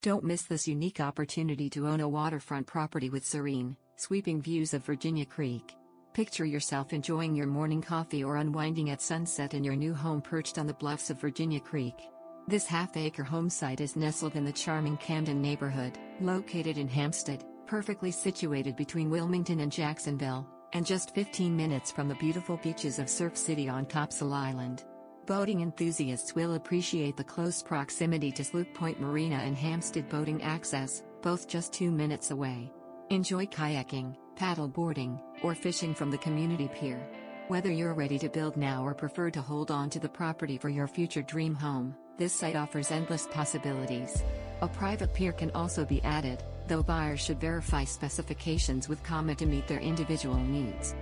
Don't miss this unique opportunity to own a waterfront property with serene, sweeping views of Virginia Creek. Picture yourself enjoying your morning coffee or unwinding at sunset in your new home perched on the bluffs of Virginia Creek. This half acre home site is nestled in the charming Camden neighborhood, located in Hampstead, perfectly situated between Wilmington and Jacksonville, and just 15 minutes from the beautiful beaches of Surf City on Topsail Island. Boating enthusiasts will appreciate the close proximity to Sloop Point Marina and Hampstead Boating Access, both just two minutes away. Enjoy kayaking, paddle boarding, or fishing from the community pier. Whether you're ready to build now or prefer to hold on to the property for your future dream home, this site offers endless possibilities. A private pier can also be added, though buyers should verify specifications with CAMA to meet their individual needs.